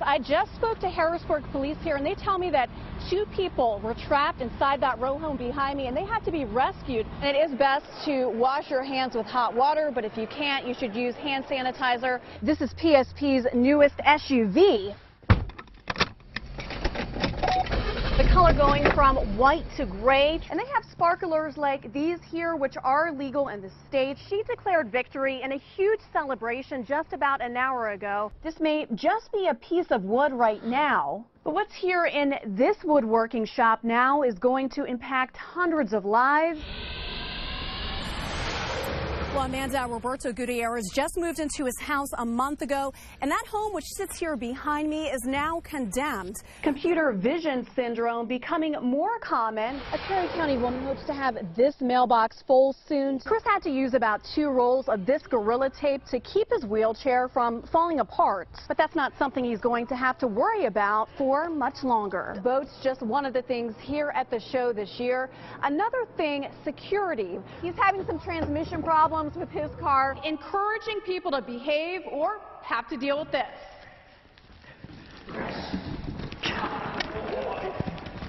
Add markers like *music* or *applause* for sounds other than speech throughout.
I just spoke to Harrisburg police here, and they tell me that two people were trapped inside that row home behind me, and they had to be rescued. And it is best to wash your hands with hot water, but if you can't, you should use hand sanitizer. This is PSP's newest SUV. The color going from white to gray. And they have sparklers like these here, which are legal in the state. She declared victory in a huge celebration just about an hour ago. This may just be a piece of wood right now. But what's here in this woodworking shop now is going to impact hundreds of lives. Well, Amanda, Roberto Gutierrez just moved into his house a month ago, and that home, which sits here behind me, is now condemned. Computer vision syndrome becoming more common. A Perry County woman hopes to have this mailbox full soon. Chris had to use about two rolls of this Gorilla Tape to keep his wheelchair from falling apart. But that's not something he's going to have to worry about for much longer. Boats just one of the things here at the show this year. Another thing, security. He's having some transmission problems with his car, encouraging people to behave or have to deal with this.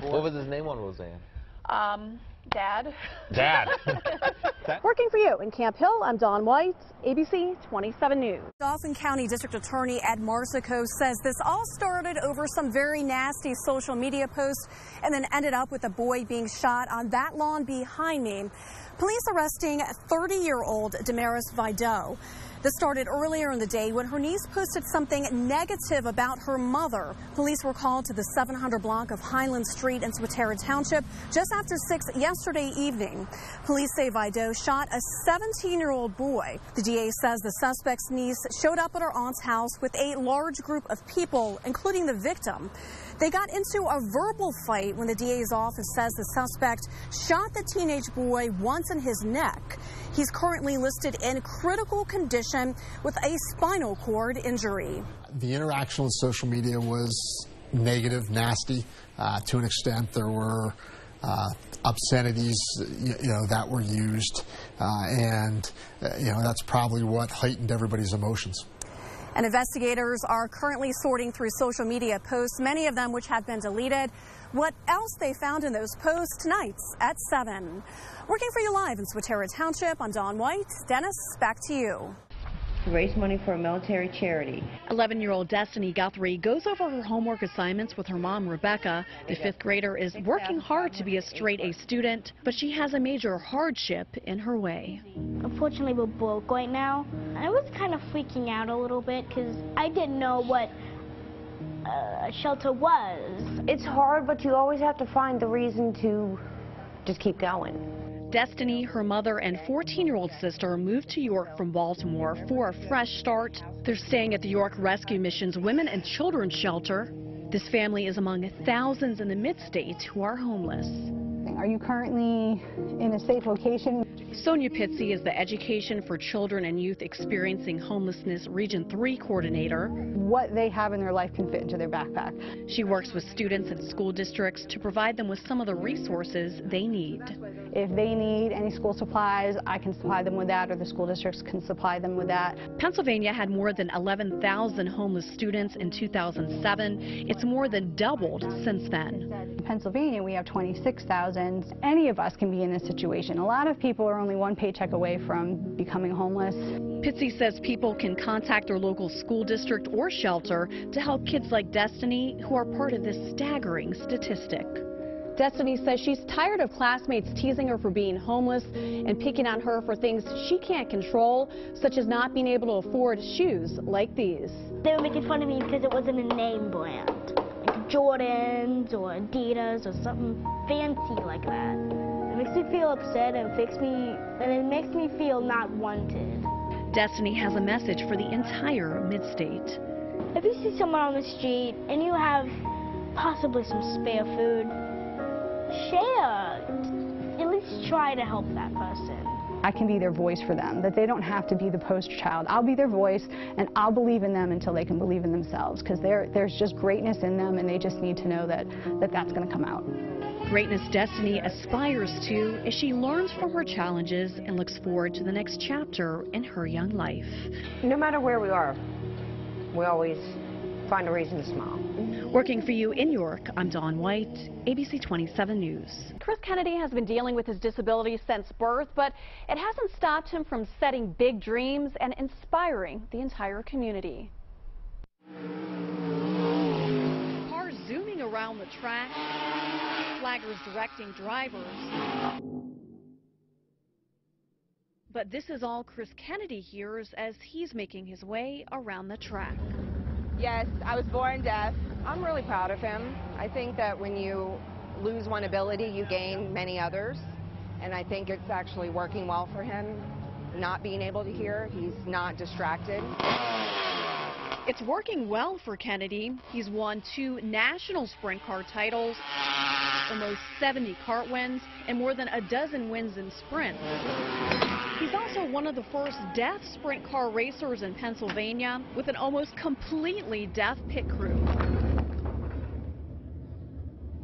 What was his name on Roseanne? Um, Dad. Dad. *laughs* *laughs* Working for you in Camp Hill, I'm Dawn White, ABC 27 News. Dauphin County District Attorney Ed Marsico says this all started over some very nasty social media posts and then ended up with a boy being shot on that lawn behind me. Police arresting 30-year-old Damaris Vido. This started earlier in the day when her niece posted something negative about her mother. Police were called to the 700 block of Highland Street in Swatara Township just after 6 yesterday evening. Police say Vido shot a 17-year-old boy. The DA says the suspect's niece showed up at her aunt's house with a large group of people, including the victim. They got into a verbal fight when the DA's office says the suspect shot the teenage boy once in his neck. He's currently listed in critical condition with a spinal cord injury. The interaction with social media was negative, nasty uh, to an extent. There were uh, obscenities, you, you, know, that were used, uh, and uh, you know that's probably what heightened everybody's emotions. And investigators are currently sorting through social media posts, many of them which have been deleted. What else they found in those posts tonight at 7. Working for you live in Swatara Township, I'm Dawn White. Dennis, back to you to raise money for a military charity. 11-year-old Destiny Guthrie goes over her homework assignments with her mom, Rebecca. The fifth grader is working hard to be a straight-A student, but she has a major hardship in her way. Unfortunately, we're broke right now. I was kind of freaking out a little bit because I didn't know what uh, shelter was. It's hard, but you always have to find the reason to just keep going. Destiny, her mother, and 14-year-old sister moved to York from Baltimore for a fresh start. They're staying at the York Rescue Mission's Women and Children's Shelter. This family is among thousands in the mid-state who are homeless. Are you currently in a safe location? Sonia Pitsy is the Education for Children and Youth Experiencing Homelessness Region 3 coordinator. What they have in their life can fit into their backpack. She works with students and school districts to provide them with some of the resources they need. If they need any school supplies, I can supply them with that, or the school districts can supply them with that. Pennsylvania had more than 11,000 homeless students in 2007. It's more than doubled since then. In Pennsylvania, we have 26,000. Any of us can be in this situation. A lot of people are only one paycheck away from becoming homeless. Pitsy says people can contact their local school district or shelter to help kids like Destiny who are part of this staggering statistic. Destiny says she's tired of classmates teasing her for being homeless and picking on her for things she can't control, such as not being able to afford shoes like these. They were making fun of me because it wasn't a name brand, like Jordans or Adidas or something fancy like that It makes me feel upset and makes me and it makes me feel not wanted. Destiny has a message for the entire mid-state. If you see someone on the street and you have possibly some spare food, share. At least try to help that person. I can be their voice for them, that they don't have to be the poster child. I'll be their voice, and I'll believe in them until they can believe in themselves, because there's just greatness in them, and they just need to know that, that that's going to come out greatness Destiny aspires to as she learns from her challenges and looks forward to the next chapter in her young life. No matter where we are, we always find a reason to smile. Working for you in York, I'm Dawn White, ABC 27 News. Chris Kennedy has been dealing with his disability since birth, but it hasn't stopped him from setting big dreams and inspiring the entire community. Cars zooming around the track, flaggers directing drivers. But this is all Chris Kennedy hears as he's making his way around the track. Yes, I was born deaf. I'm really proud of him. I think that when you lose one ability, you gain many others. And I think it's actually working well for him, not being able to hear. He's not distracted. It's working well for Kennedy. He's won two national sprint car titles, almost 70 kart wins, and more than a dozen wins in sprint. He's also one of the first deaf sprint car racers in Pennsylvania with an almost completely deaf pit crew.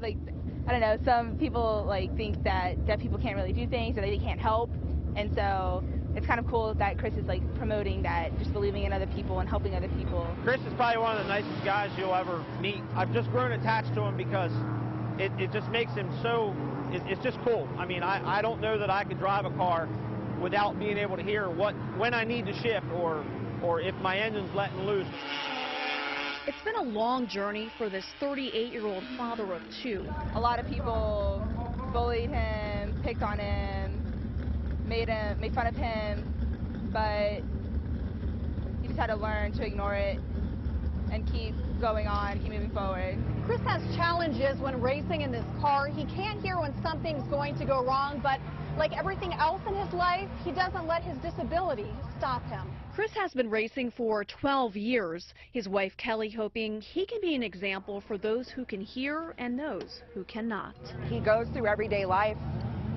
Like, I don't know, some people like think that deaf people can't really do things or they can't help. And so it's kind of cool that Chris is like promoting that, just believing in other people and helping other people. Chris is probably one of the nicest guys you'll ever meet. I've just grown attached to him because it, it just makes him so, it, it's just cool. I mean, I, I don't know that I could drive a car without being able to hear what when I need to shift or or if my engine's letting loose. It's been a long journey for this 38-year-old father of two. A lot of people bullied him, picked on him, made him made fun of him, but he just had to learn to ignore it and keep going on, keep moving forward. Chris has challenges when racing in this car. He can't hear when something's going to go wrong, but like everything else in his life, he doesn't let his disability stop him. Chris has been racing for 12 years. His wife Kelly hoping he can be an example for those who can hear and those who cannot. He goes through everyday life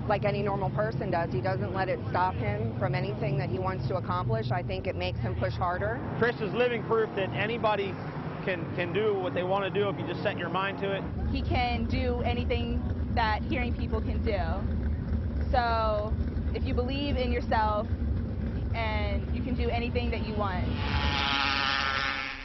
like any normal person does. He doesn't let it stop him from anything that he wants to accomplish. I think it makes him push harder. Chris is living proof that anybody can, can do what they want to do if you just set your mind to it. He can do anything that hearing people can do. So if you believe in yourself and you can do anything that you want.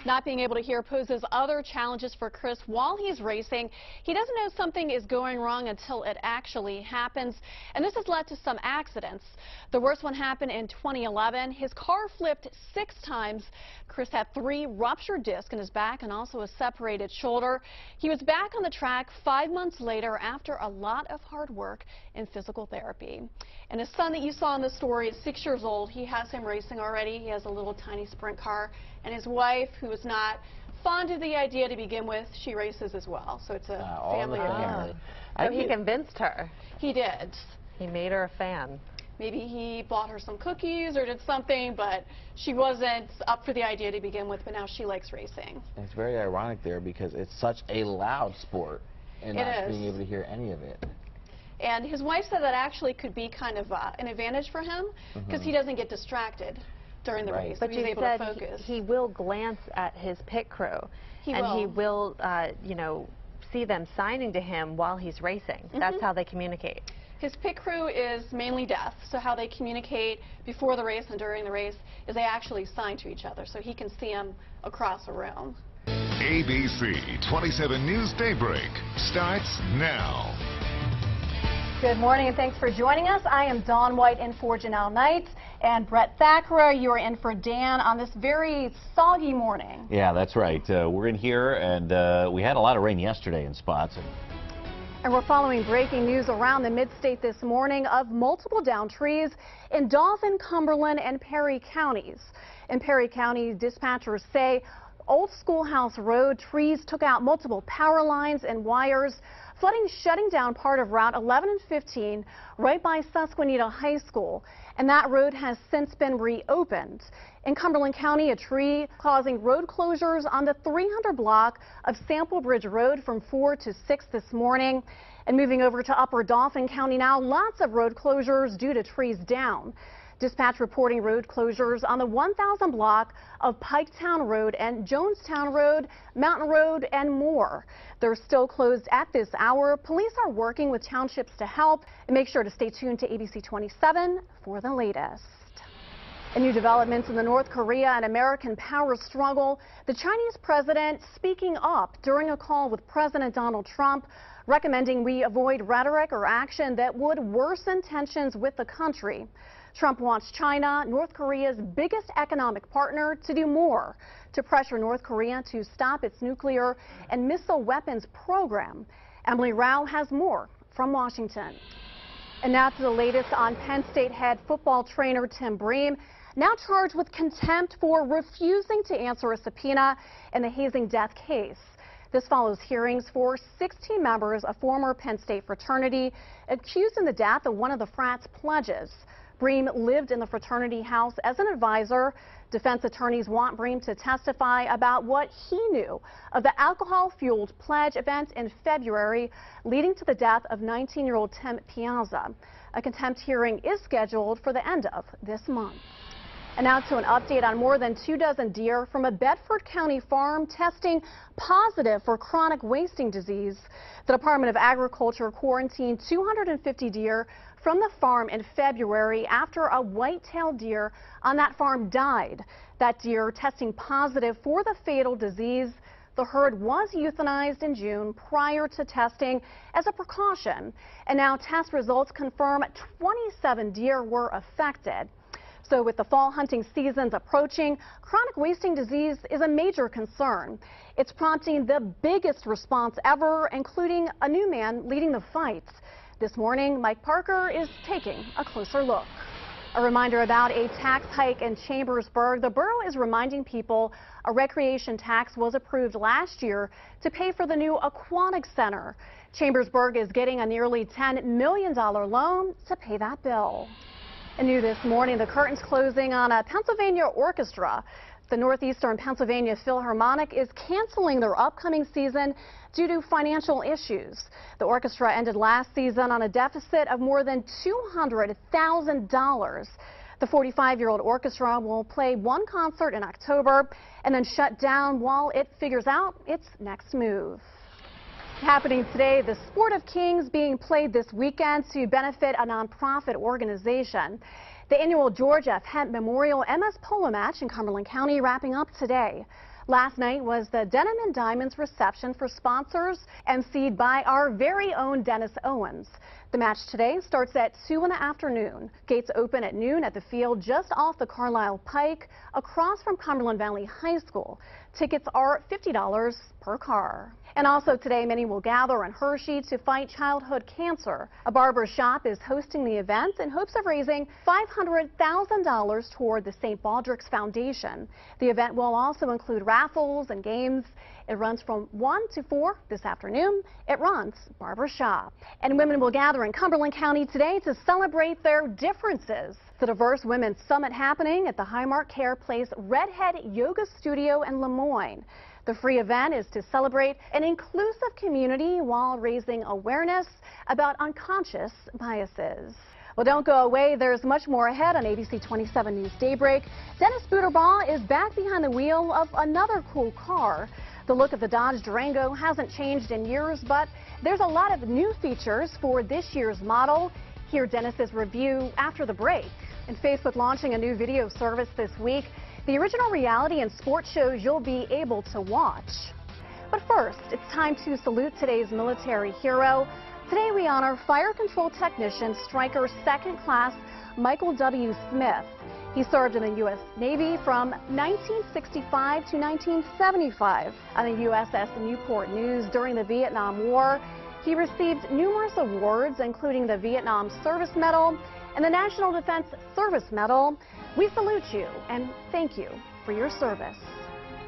Not being able to hear poses other challenges for Chris while he's racing. He doesn't know something is going wrong until it actually happens, and this has led to some accidents. The worst one happened in 2011. His car flipped six times. Chris had three ruptured discs in his back and also a separated shoulder. He was back on the track five months later after a lot of hard work in physical therapy. And his son that you saw in the story is six years old. He has him racing already. He has a little tiny sprint car. And his wife, who is not fond of the idea to begin with, she races as well. So it's a Uh, family family. So he convinced her. He did. He made her a fan. Maybe he bought her some cookies or did something, but she wasn't up for the idea to begin with, but now she likes racing. It's very ironic there because it's such a loud sport and It not is. being able to hear any of it. And his wife said that actually could be kind of uh, an advantage for him because he doesn't get distracted during the Right. race. But He's you able said to he, focus. he will glance at his pit crew. He and he will. will, uh, you know, see them signing to him while he's racing. That's Mhm. how they communicate. His pit crew is mainly deaf, so how they communicate before the race and during the race is they actually sign to each other, so he can see them across the room. ABC 27 News Daybreak starts now. Good morning and thanks for joining us. I am Dawn White in for Janelle Knight and Brett Thackara. You are in for Dan on this very soggy morning. Yeah, that's right. Uh, we're in here, and uh, we had a lot of rain yesterday in spots. And And we're following breaking news around the mid-state this morning of multiple downed trees in Dauphin, Cumberland, and Perry counties. In Perry County, dispatchers say Old Schoolhouse Road trees took out multiple power lines and wires, flooding shutting down part of Route 11 and 15 right by Susquehanna High School. And that road has since been reopened. In Cumberland County, a tree causing road closures on the 300 block of Sample Bridge Road from 4 to 6 this morning. And moving over to Upper Dauphin County now, lots of road closures due to trees down. Dispatch reporting road closures on the 1000 block of Piketown Road and Jonestown Road, Mountain Road, and more. They're still closed at this hour. Police are working with townships to help. And make sure to stay tuned to ABC 27 for the latest. In new developments in the North Korea and American power struggle, the Chinese president speaking up during a call with President Donald Trump, recommending we avoid rhetoric or action that would worsen tensions with the country. Trump wants China, North Korea's biggest economic partner, to do more to pressure North Korea to stop its nuclear and missile weapons program. Emily Rao has more from Washington. And now to the latest on Penn State head football trainer Tim Bream now charged with contempt for refusing to answer a subpoena in the hazing death case. This follows hearings for 16 members of former Penn State fraternity accused in the death of one of the frat's pledges. Bream lived in the fraternity house as an advisor. Defense attorneys want Bream to testify about what he knew of the alcohol-fueled pledge event in February leading to the death of 19-year-old Tim Piazza. A contempt hearing is scheduled for the end of this month. And now to an update on more than two dozen deer from a Bedford County farm testing positive for chronic wasting disease. The Department of Agriculture quarantined 250 deer from the farm in February after a white-tailed deer on that farm died. That deer testing positive for the fatal disease. The herd was euthanized in June prior to testing as a precaution. And now test results confirm 27 deer were affected. So with the fall hunting seasons approaching, chronic wasting disease is a major concern. It's prompting the biggest response ever, including a new man leading the fights. This morning, Mike Parker is taking a closer look. A reminder about a tax hike in Chambersburg. The borough is reminding people a recreation tax was approved last year to pay for the new aquatic center. Chambersburg is getting a nearly $10 million loan to pay that bill. And new this morning, the curtains closing on a Pennsylvania orchestra. The Northeastern Pennsylvania Philharmonic is canceling their upcoming season due to financial issues. The orchestra ended last season on a deficit of more than $200,000. The 45-year-old orchestra will play one concert in October and then shut down while it figures out its next move. Happening today, the Sport of Kings being played this weekend to benefit a nonprofit organization. The annual George F. Hempt Memorial MS Polo match in Cumberland County wrapping up today. Last night was the Denim and Diamonds reception for sponsors, emceed by our very own Dennis Owens. The match today starts at 2 in the afternoon. Gates open at noon at the field just off the Carlisle Pike, across from Cumberland Valley High School. Tickets are $50 per car. And also today, many will gather in Hershey to fight childhood cancer. A barber shop is hosting the event in hopes of raising $500,000 toward the St. Baldrick's Foundation. The event will also include raffles and games. It runs from 1 to 4 this afternoon. It runs Barber Shop. And women will gather in Cumberland County today to celebrate their differences. The Diverse Women's Summit happening at the Highmark Care Place Redhead Yoga Studio in Lemoyne. The free event is to celebrate an inclusive community while raising awareness about unconscious biases. Well, don't go away. There's much more ahead on ABC 27 News Daybreak. Dennis Buterbaugh is back behind the wheel of another cool car. The look of the Dodge Durango hasn't changed in years, but there's a lot of new features for this year's model. Hear Dennis's review after the break. And Facebook launching a new video service this week the original reality and sports shows you'll be able to watch. But first, it's time to salute today's military hero. Today we honor Fire Control Technician Striker Second Class Michael W. Smith. He served in the U.S. Navy from 1965 to 1975 on the USS Newport News during the Vietnam War. He received numerous awards, including the Vietnam Service Medal and the National Defense Service Medal. We salute you and thank you for your service.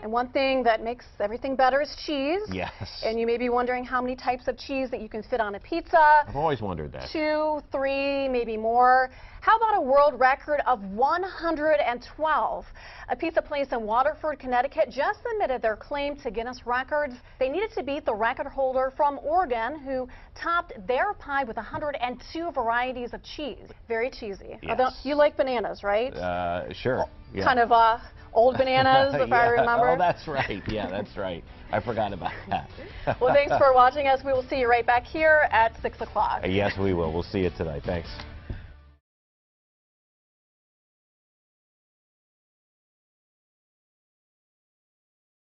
And one thing that makes everything better is cheese. Yes. And you may be wondering how many types of cheese that you can fit on a pizza. I've always wondered that. Two, three, maybe more. How about a world record of 112? A pizza place in Waterford, Connecticut just submitted their claim to Guinness Records. They needed to beat the record holder from Oregon who topped their pie with 102 varieties of cheese. Very cheesy. Yes. Although you like bananas, right? Uh, sure. Yeah. Kind of uh, old *laughs* bananas, if yeah. I remember. Oh, that's right. Yeah, that's right. I forgot about that. *laughs* well, thanks for watching us. We will see you right back here at 6 o'clock. Yes, we will. We'll see you tonight. Thanks.